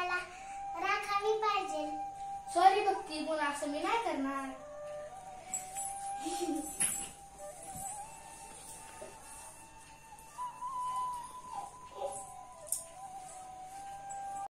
आपल्याला राखावी पाहिजे. सॉरी भक्ती कोण असं मी नाही करणार.